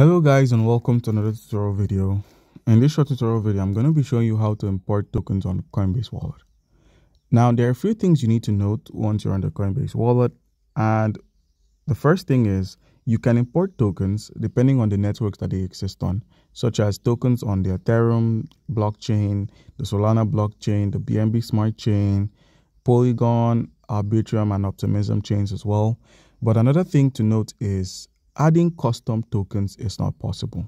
Hello guys and welcome to another tutorial video. In this short tutorial video, I'm going to be showing you how to import tokens on Coinbase Wallet. Now, there are a few things you need to note once you're on the Coinbase Wallet. And the first thing is you can import tokens depending on the networks that they exist on, such as tokens on the Ethereum blockchain, the Solana blockchain, the BNB Smart Chain, Polygon, Arbitrum, and Optimism chains as well. But another thing to note is adding custom tokens is not possible.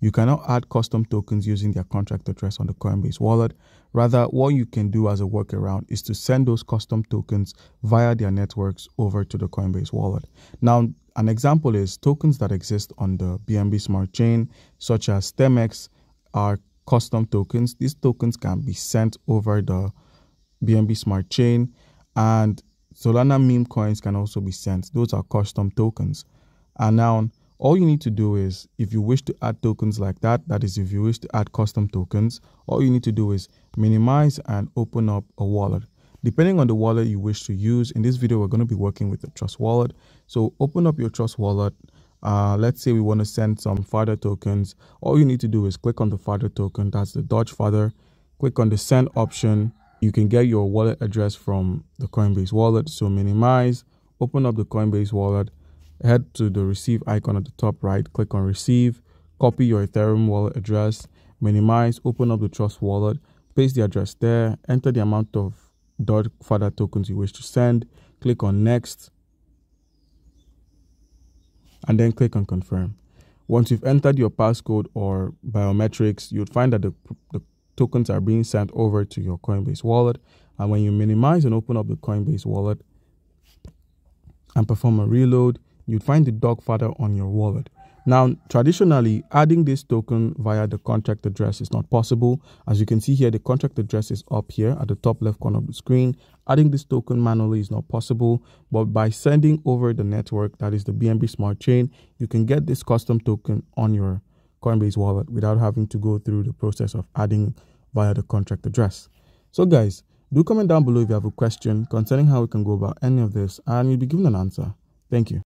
You cannot add custom tokens using their contract address on the Coinbase wallet. Rather, what you can do as a workaround is to send those custom tokens via their networks over to the Coinbase wallet. Now, an example is tokens that exist on the BNB Smart Chain, such as STEMX, are custom tokens. These tokens can be sent over the BNB Smart Chain, and Solana meme coins can also be sent. Those are custom tokens. And now, all you need to do is, if you wish to add tokens like that, that is, if you wish to add custom tokens, all you need to do is minimize and open up a wallet. Depending on the wallet you wish to use, in this video, we're going to be working with the Trust Wallet. So open up your Trust Wallet. Uh, let's say we want to send some Father tokens. All you need to do is click on the Father token. That's the Doge Father. Click on the send option. You can get your wallet address from the Coinbase wallet. So minimize, open up the Coinbase wallet head to the receive icon at the top right, click on receive, copy your Ethereum wallet address, minimize, open up the Trust wallet, paste the address there, enter the amount of dot father tokens you wish to send, click on next, and then click on confirm. Once you've entered your passcode or biometrics, you'd find that the, the tokens are being sent over to your Coinbase wallet. And when you minimize and open up the Coinbase wallet and perform a reload, you'd find the dog father on your wallet. Now, traditionally, adding this token via the contract address is not possible. As you can see here, the contract address is up here at the top left corner of the screen. Adding this token manually is not possible, but by sending over the network, that is the BNB Smart Chain, you can get this custom token on your Coinbase wallet without having to go through the process of adding via the contract address. So guys, do comment down below if you have a question concerning how we can go about any of this and you'll be given an answer. Thank you.